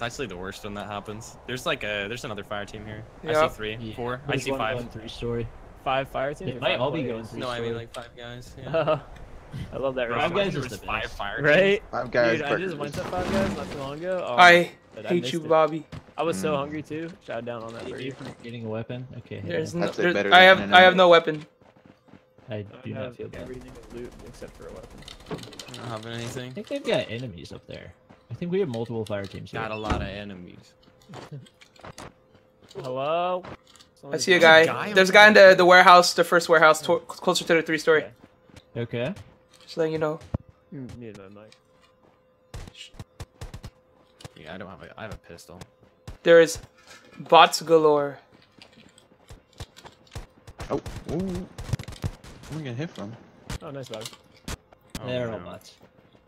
It's actually the worst when that happens. There's like a there's another fire team here. I Yeah. see three, Yeah. four. I see one five. going three story. Five fire teams. It might five all be going three No, I mean like five guys. Yeah. I love that. Bro, Five guys there is was the five best. fire teams. Right? Five guys. Dude, I just burgers. went to Five Guys not too long ago. Oh, I hate missed you, it. Bobby. I was so Mm. hungry too. Shout down on that Thank you getting a weapon. Okay. There's yeah. no. That's it, there's- better I have. I have no weapon. I I do not feel bad. everything loot except for a weapon. I don't have anything. I think they've got enemies up there. I think we have multiple fire teams here. Got a lot of enemies. Hello. I see a Someone's- guy. guy There's a guy in the, the warehouse, the first warehouse, to- closer to the three story. Okay. Okay. Just letting you know. Need my mic. Yeah, I don't have a. I have a pistol. There is bots galore. Oh, ooh. Where am I getting hit from? Oh, nice Bobby. Oh, They're all oh, no. bots.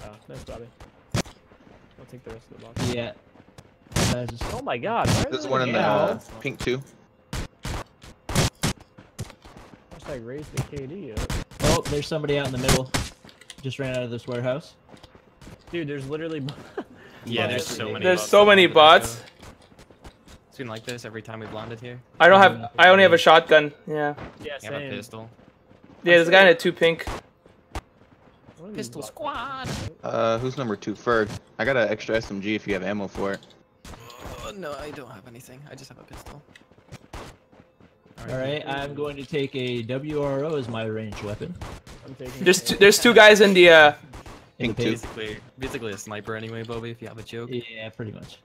Oh, nice Bobby. I'll take the rest of the box. Yeah. Uh, just- Oh my God. why There's one in the uh, pink too. Hashtag raise the KD up. Oh, there's somebody out in the middle. Just ran out of this warehouse. Dude, there's literally. Yeah, there's so many. There's bots so many bots. that. It's been like this every time we've landed here. I don't have. I only have a shotgun. Yeah. Yeah, You have a pistol. Yeah, there's a guy in a two pink. What are these Pistol bots? squad. Uh, who's number two? Ferg. I got an extra SMG if you have ammo for it. Oh, no, I don't have anything. I just have a pistol. All right, I'm going to take a WRO as my ranged weapon. I'm taking. There's two, there's two guys in the. uh In the Pink two. pig. Basically, basically a sniper anyway, Bobby. If you have a joke. Yeah, pretty much.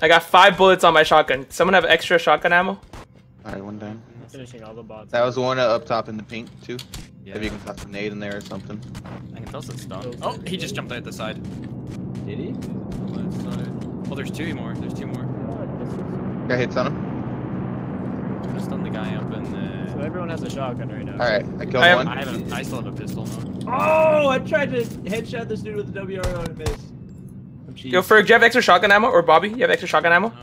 I got five bullets on my shotgun. Someone have extra shotgun ammo? Alright, one down. finishing all the bots. That was the one up top in the pink too. Yeah. If you can toss a nade in there or something. I can tell it's stunned. Oh, he just jumped out the side. Did he? Left. Oh, there's two more. There's two more. Got hits on him. I stunned the guy up in uh, So everyone has a shotgun right now. Alright, I killed I have- one. I have a, I still have a pistol though. Oh, I tried to headshot this dude with the WRO and miss. I'm cheating. Yo, Ferg, do you have extra shotgun ammo? Or Bobby, you have extra shotgun ammo? No.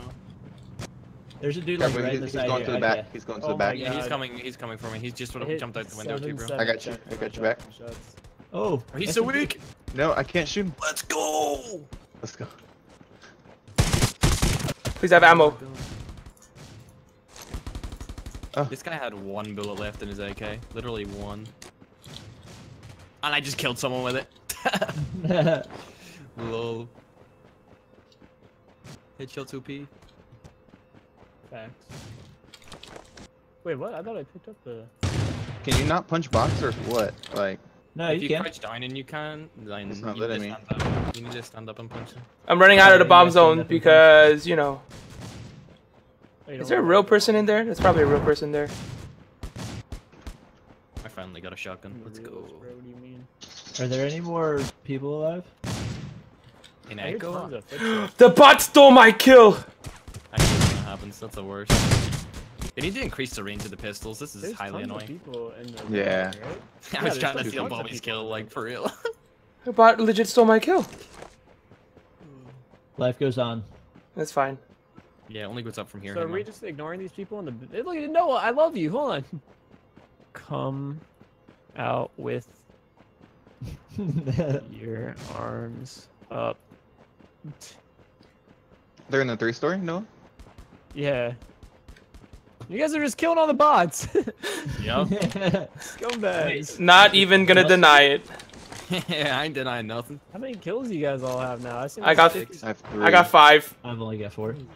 There's a dude like but right he's, in the he's going here. to the back. He's going to Oh the back. Yeah, he's coming. He's coming for me. He's just sort of jumped out the window too, bro. seven I got you. I got with you back. shots. Oh, Oh, he's so weak. No, I can't shoot him. Let's go. Let's go. Please have ammo. Oh. This guy had one bullet left in his AK. Literally one. And I just killed someone with it. Lol. Headshot 2P. Facts. Wait, what? I thought I picked up the. Can you not punch box or what? Like, no, if you you can. crouch down and you can, then It's you not need, letting me. you need to stand up and punch him. I'm running out of the bomb zone because, you know. Is there a real person in there? There's probably a real person there. I finally got a shotgun. Let's go. What do you mean? Are there any more people alive? In I hear Echo? tons of footsteps. The bot stole my kill! Actually, when that happens, that's the worst. They need to increase the range of the pistols. This is There's highly annoying. people in the Yeah. right? I was there's trying to steal Bobby's kill, like, for real. The bot legit stole my kill. Life goes on. That's fine. yeah, only goes up from here. So are we on. just ignoring these people in the? They look at Noah. I love you. Hold on. Come out with your arms up. they're in the three story? No? Yeah. You guys are just killing all the bots. Yup. Scumbags. Not even gonna deny it. yeah, I ain't denying nothing. How many kills you guys all have now? I, I got- six. I have three. I got five. I've only got four. Jesus.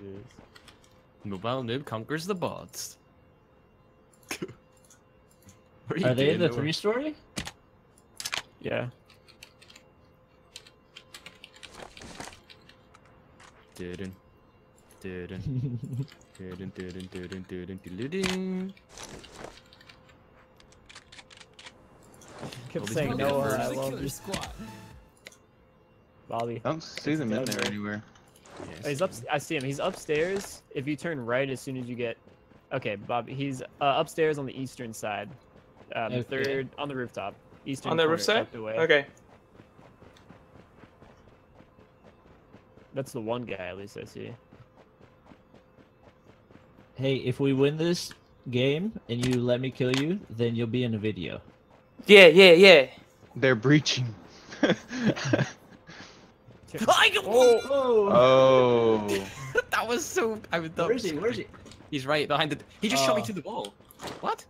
Mobile noob conquers the bots. What you Are they in the three story? Yeah. Didn't. Kept saying first. I love you. Bobby. I don't see them in there anywhere. He's up. I see him. He's upstairs. If you turn right as soon as you get, okay, Bobby. He's uh, upstairs on the eastern side, Okay. third on the rooftop. Eastern. On the roof side? Okay. That's the one guy at least I see. Hey, if we win this game and you let me kill you, then you'll be in a video. Yeah, yeah, yeah. They're breaching. I got Oh, Oh, Oh. that was so. I was. that where is he? Where is he? He's right behind the. He just shot me Oh. through the wall. What?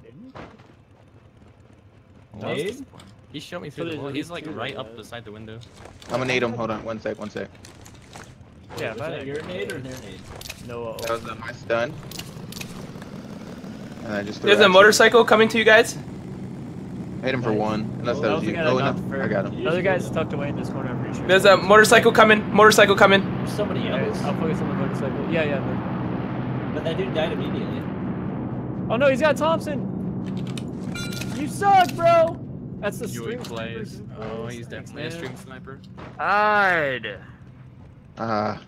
Nade? He shot me So through the wall. He's like right up beside the window. I'm gonna need him. Hold on. One sec. One sec. yeah, Was if I that had your nade or their nade? No. That was uh, my stun. And I just threw There's a action. motorcycle coming to you guys. I Hit him for one. Unless Oh, that that was was you. guy that Oh, no. knocked for- I got him. Another guy's tucked away in this corner. I'm pretty sure. There's a motorcycle coming. Motorcycle coming. There's somebody Alright, else. I'll focus on the motorcycle. Yeah, yeah. no. But that dude died immediately. Oh no, he's got Thompson. You suck, bro. That's the Joey stream plays. sniper. Oh, he's Thanks, definitely a stream sniper. Hide. Ah.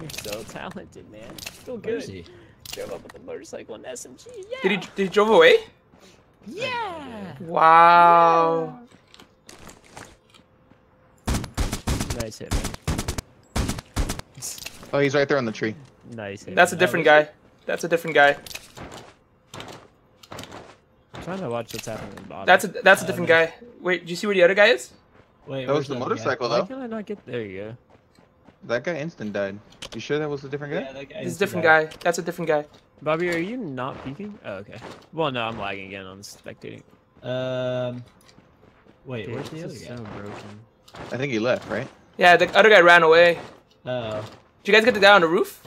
You're so talented, man. Still Where is good. He? Drove up with a motorcycle and SMG. Yeah. Did he? Did he drove away? Yeah. Wow. Nice hit, man. Oh, he's right there on the tree. Nice hit. That's a different guy. That's a different guy. I'm trying to watch what's happening in the bottom. That's a that's a different guy. Wait, do you see where the other guy is? Wait, That where's was the other guy? motorcycle Why though. can I not get? There you go. That guy instant died. You sure that was a different guy? Yeah, that guy. This is is a different guy. That's a different guy. Bobby, are you not peeking? Oh, okay. Well, no, I'm lagging again on spectating. Um. Wait, Dude, where's the this other is guy? so broken. I think he left, right? Yeah, the other guy ran away. Oh. Did you guys get the guy on the roof?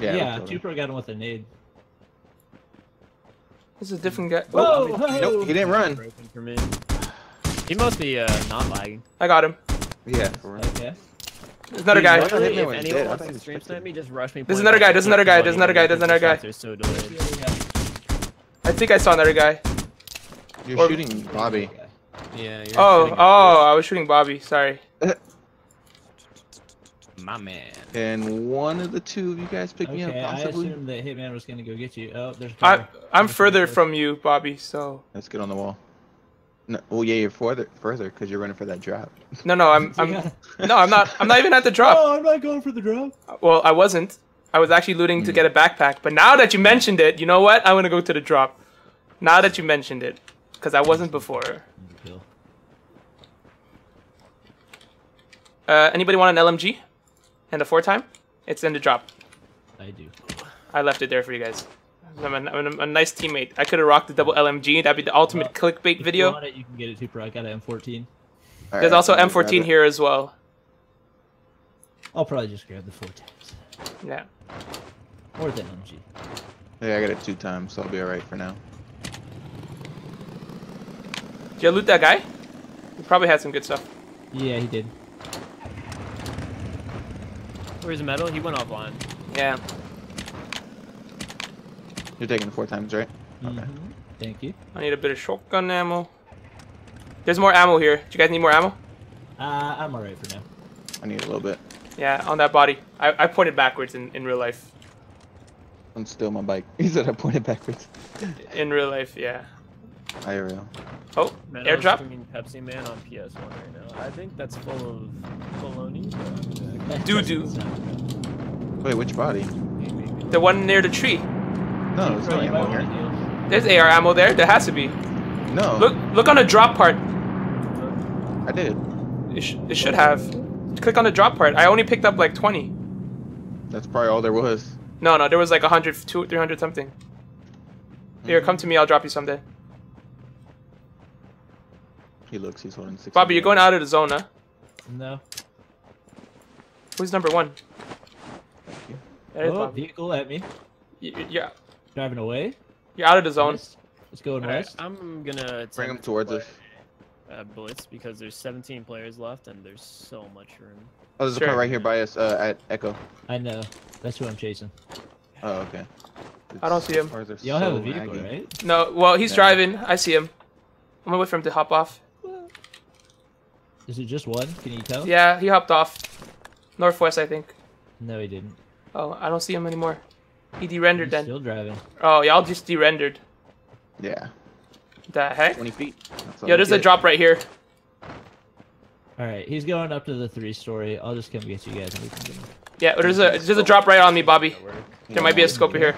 Yeah. Yeah, we killed him. Tupro got him with a nade. This is a different guy. Whoa! Oh, Nope, he didn't run. Broken for me. He must be uh, not lagging. I got him. Yeah. for. Okay. There's another guy. what? thought Literally, Hitman if anyone dead. Wants to stream snipe me, just rush me. There's another guy, there's another guy, there's another guy, there's another guy. shots are so delayed. I think I saw another guy. You're Or- shooting Bobby. Yeah. You're Oh, shooting oh, I was shooting Bobby. Sorry. My man. And one of the two of you guys pick me up, Okay, I possibly. assumed that Hitman was gonna go get you. Oh, there's. a I car. I'm There's further from you, Bobby. So Let's get on the wall. No, well, yeah, you're further, further, because you're running for that drop. no, no, I'm I'm Yeah. no, I'm not. I'm not even at the drop. Oh, I'm not going for the drop. Well, I wasn't. I was actually looting to get a backpack. But now that you mentioned it, you know what? I'm gonna go to the drop. Now that you mentioned it, because I wasn't before. Uh, anybody want an LMG? And a four time? It's in the drop. I do. I left it there for you guys. I'm a, I'm a, a nice teammate. I could have rocked the double LMG. That'd be the ultimate clickbait If you video. want it, you can get it too, bro. I got an M14. All There's right, also I'm gonna grab M14 here as well. I'll probably just grab the four times. Yeah. Or the MG. Yeah, I got it two times, so I'll be alright for now. Did you loot that guy? He probably had some good stuff. Yeah, he did. Where's the metal? He went offline. Yeah. You're taking it four times, right? Okay. Mhm. Thank you. I need a bit of shotgun ammo. There's more ammo here. Do you guys need more ammo? Uh, I'm alright for now. I need a little bit. Yeah, on that body. I, I pointed backwards in, in real life. I'm still my bike. He said I pointed backwards. In real life, yeah. IRL. Oh, Metal airdrop? streaming Pepsi Man on PS1 right now. I think that's full of baloney. but That Doo-doo. doesn't sound good. Wait, which body? The one near the tree. No, there's no Bro, you might ammo here. There's AR ammo there. There has to be. No. Look look on the drop part. I did. It, sh- it should have. Click on the drop part. I only picked up like 20. That's probably all there was. No, no, there was like 100, 200, 300 something. Here, mm-hmm. come to me. I'll drop you something. He looks, he's holding six. Bobby, you're going out of the zone, huh? No. Who's number one? There's Oh, vehicle at me. Y- y- Yeah, Driving away. you're out of the zone. West. Let's go in Alright, west. I'm gonna Bring him towards us. play, Uh, blitz because there's 17 players left and there's so much room. Oh, there's Sure. a car right here by us uh, at Echo. I know. That's who I'm chasing. Oh, okay. I don't see him. Y'all have a vehicle, laggy. right? No, well, he's Yeah. driving. I see him. I'm gonna wait for him to hop off. Is it just one? Can you tell? Yeah, he hopped off. Northwest, I think. No, he didn't. Oh, I don't see him anymore. He de-rendered He's then. still driving. Oh, y'all just de-rendered. Yeah. The heck? 20 feet. That's Yo, there's a drop right here. All right, he's going up to the three-story. I'll just come get you guys. And we can get him. Yeah, there's a there's a drop right on me, Bobby. There might be a scope here.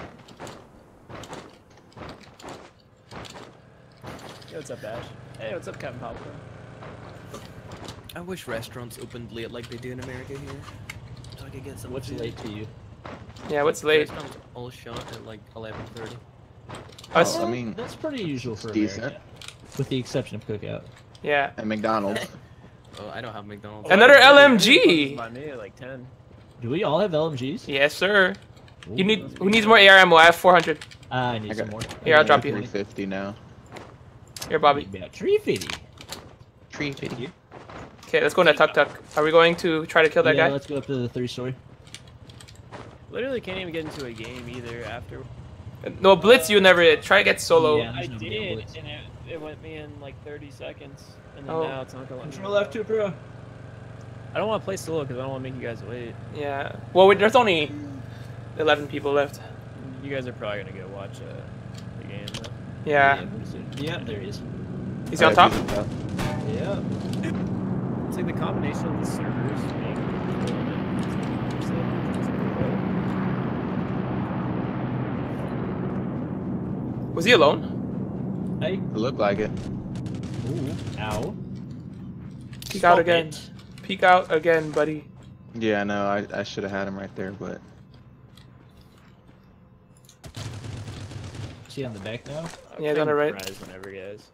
Hey, what's up, Ash? Hey, what's up, Captain Popcorn? I wish restaurants opened late like they do in America here. So I could get some What's food. late to you? Yeah, what's late? Restaurants all shut at like 11.30. Us? Oh, I mean, That's pretty usual for it's decent. America. With the exception of cookout. Yeah. And McDonald's. Oh, I don't have McDonald's. Another By LMG. me at like 10. Do we all have LMGs? Yes, sir. You need. that's Who needs more AR ammo? I have 400. Ah, I need I some got- more. Here, I'll drop you. 350 now. Here, Bobby. About tree fitty. Tree Thank you. Okay, let's go in that tuk tuk. Are we going to try to kill that yeah, guy? let's go up to the three story. Literally can't even get into a game either after. No, blitz you never. Try to get solo. Yeah. I no did, and it, it went me in like 30 seconds. And then Oh. now it's not gonna let me. Control F2 Pro. I don't want to play solo because I don't want to make you guys wait. Yeah. Well, wait, there's only 11 people left. You guys are probably gonna go watch uh, the game. Though. Yeah. pretty soon. Yeah, there he is. He's he on top? Yeah. It's like the combination of the servers Was he alone? Hey. It looked like it. Ooh. Ow. Peek out again. it. Peek out again, buddy. Yeah, no, I, I should have had him right there, but Is he on the back now? Yeah, he's on the right. Surprised whenever, guys.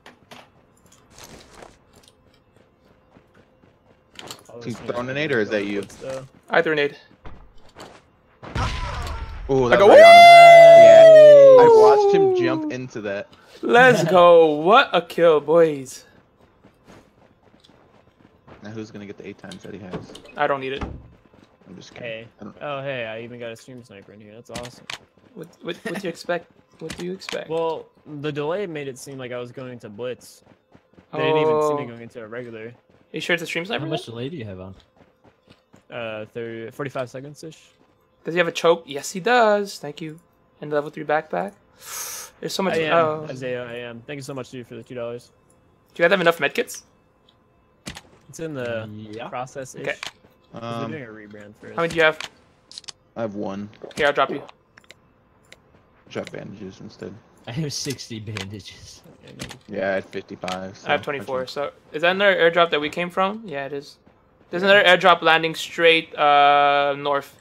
Oh, He's throwing a nade, or is that you? though. I threw a nade. oh, I that go, was right on him. Yeah, I watched him jump into that. Let's go. What a kill, boys. Now who's gonna get the eight times that he has? I don't need it. I'm just kidding. Hey. Oh, hey, I even got a stream sniper in here. That's awesome. What, what, what do you expect? What do you expect? Well, the delay made it seem like I was going to blitz. They didn't even see me Oh. going into a regular. you sure it's a stream sniper? How sniper? much delay do you have on? Uh, 30, 45 seconds ish. Does he have a choke? Yes, he does. Thank you. And the level three backpack. There's so much. I am. Oh. Isaiah, I am. Thank you so much, dude, for the two dollars. Do you guys have enough medkits? It's in the yeah. process ish. Okay. they're um, doing a rebrand first. How many do you have? I have one. Here, I'll drop you. Drop bandages instead. I have 60 bandages. Yeah, I had 55. So I have 24. So is that another airdrop that we came from? Yeah, it is. There's another airdrop landing straight uh north.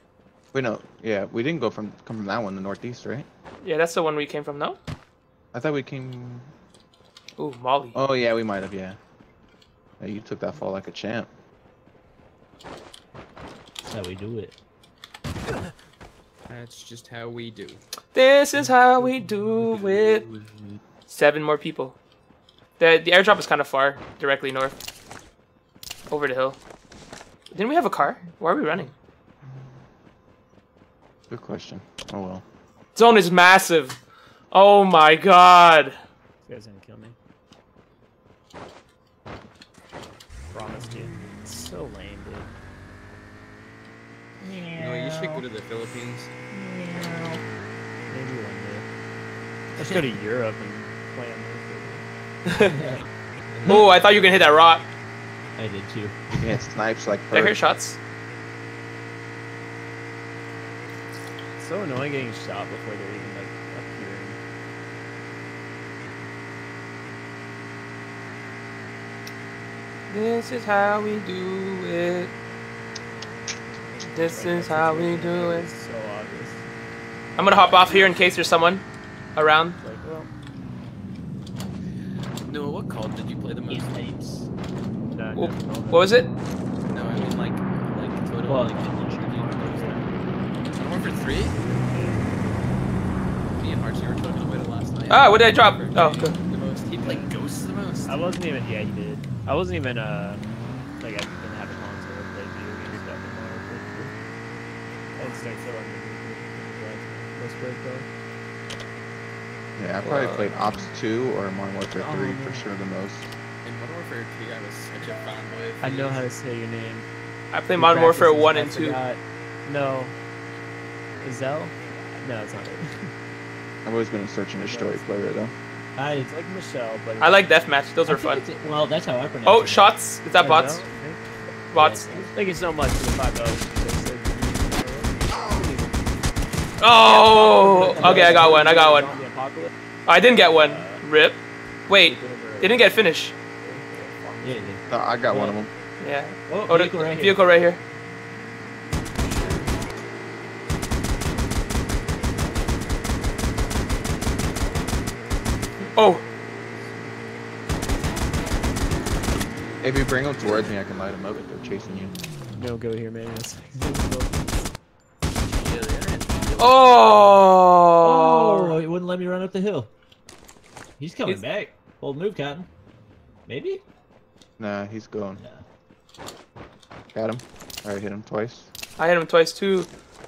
Wait, no. Yeah, we didn't go from come from that one, the northeast, right? Yeah, that's the one we came from. No. I thought we came. Ooh, Molly. Oh yeah, we might have. Yeah. Yeah, you took that fall like a champ. That's how we do it. That's just how we do. This is how we do it. Seven more people. The the airdrop is kind of far, directly north. Over the hill. Didn't we have a car? Why are we running? Good question. Oh well. Zone is massive. Oh my god. This guy's gonna kill me. Promise, dude. It's so lame, dude. Yeah. No, you should go to the Philippines. Yeah. Maybe one day. Let's go to Europe and play on this. Oh, I thought you were gonna hit that rock. I did too. You can hit snipes like Did I hear shots? So annoying getting shot before they're even like appearing. This is how we do it. This is how we do it. So obvious. I'm gonna hop off here in case there's someone around. It's like, well, No, what COD did you play the most? Tapes. Oh. What was it? No, I mean like, like total. Well, like, Modern Warfare 3? Me and Archie were talking about it last night. Ah, what did I drop? Warfare Oh, 3 good. The most. He played Ghosts the most. I wasn't even. Yeah, you did. I wasn't even. Uh, like I didn't have a console or play video games back in Modern Warfare 3. I didn't start till like most play though. Yeah, I probably Uh, played Ops 2 or Modern Warfare 3 Oh, for sure the most. In Modern Warfare 3, I was such a fanboy. of I know how to say your name. I played Modern Warfare 1 and 2. No. Zell? No, it's not it. I've always been a search and destroy player though. I, It's like Michelle, but I like deathmatch. Those I are fun. Well, that's how I pronounce Oh, it. shots. Is that oh, Yeah, bots? Zell, I. Bots. Thank you so much for the five dollars. Oh, okay, I got one. I got one. Oh, I didn't get one. Rip. Wait, they didn't get finish. Yeah, it uh, I got one of them. Yeah. Oh, Oh, the vehicle right here. vehicle right here. Oh, If you bring them towards me, I can light them up if they're chasing you. Don't go here, man. It's- Yeah, the internet's still- oh, Oh, he wouldn't let me run up the hill. He's coming He's- back. Old move, Cotton. Maybe? Nah, he's going. Yeah. Got him. Alright, hit him twice. I hit him twice too.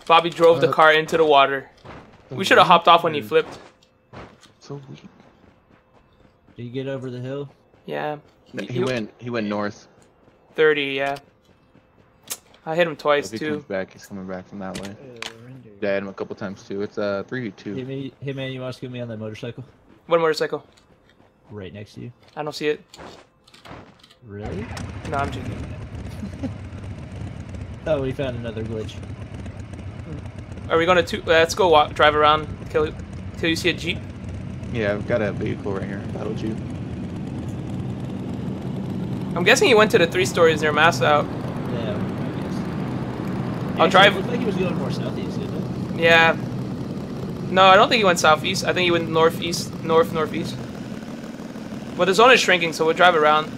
Bobby drove the Uh, car into the water. We should have hopped off when he flipped. So weak. Did you get over the hill? Yeah, No, He went. He went north. 30, yeah. I hit him twice If he too. comes back, he's coming back from that way. Uh. Yeah, I hit him a couple times too. It's uh three v Hey, two. man, hey, man, you want to scoot me on that motorcycle? One motorcycle. Right next to you. I don't see it. Really? No, I'm joking. Oh, we found another glitch. Are we gonna to let's go walk, drive around till till you see a jeep? Yeah, I've got a vehicle right here. Battle jeep. I'm guessing he went to the three stories near Mass out. Yeah, I guess. I'll Actually, drive- It looked like he was going more southeast, didn't it? Yeah. No, I don't think he went southeast. I think he went northeast, north, northeast. Well, the zone is shrinking, so we'll drive around.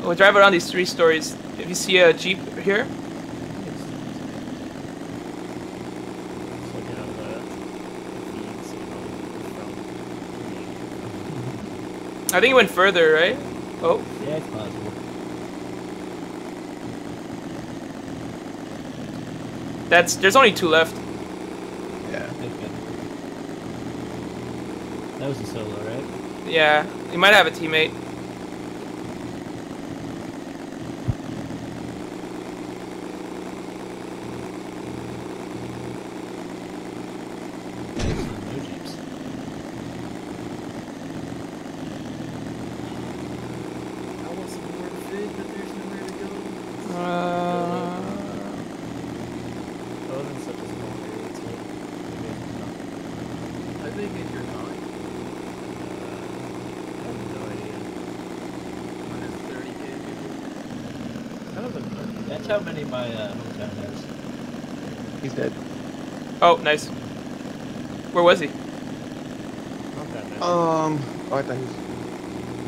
We'll drive around these three stories. If you see a jeep here, Just looking on the feed, seeing all the- from- I think he went further, right? Oh, Yeah, it's possible. that's there's only two left. Yeah. Okay. That was a solo, right? Yeah, he might have a teammate. That's how many my uh, hometown has. He's dead. Oh, nice. Where was he? Um, oh, I thought he was.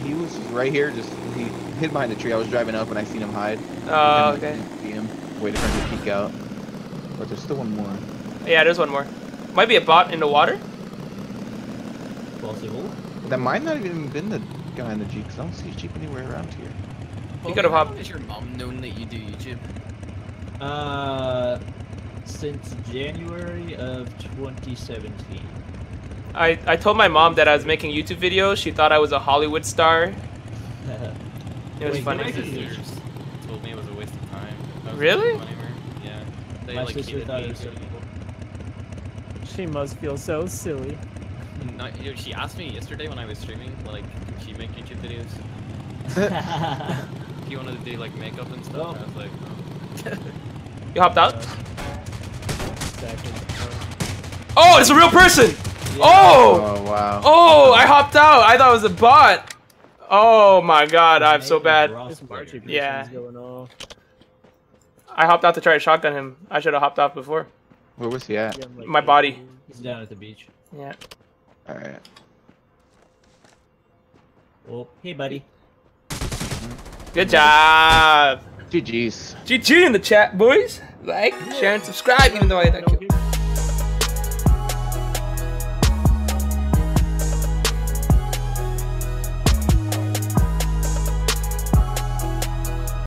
He was right here. Just he hid behind the tree. I was driving up and I seen him hide. Oh, and okay. See him. waiting for him to peek out. But there's still one more. Yeah, there's one more. Might be a bot in the water. Possible. That might not have even been the guy in the jeep. Cause I don't see a jeep anywhere around here. He could've hopped- long Has your mom known that you do YouTube? Uh, since January of 2017. I, I told my mom that I was making YouTube videos. She thought I was a Hollywood star. It was Wait, funny. My sisters told me it was a waste of time. Was Really? Yeah. They My like sister thought it was so cool. She must feel so silly. Not, you know, she asked me yesterday when I was streaming, like, could she make YouTube videos? If you wanted to do like makeup and stuff, Oh. I was like, oh. You hopped out? Exactly. Oh, it's a real person! Oh! Oh wow. Oh, I hopped out. I thought it was a bot. Oh my god, I'm so bad. Yeah. person's going off. I hopped out to try to shotgun him. I should have hopped off before. Where was he at? Yeah, like My body. He's down at the beach. Yeah. All right. Oh, hey, buddy. Mm-hmm. Good job. GG's. GG in the chat, boys. Like, share, and subscribe, even though I don't.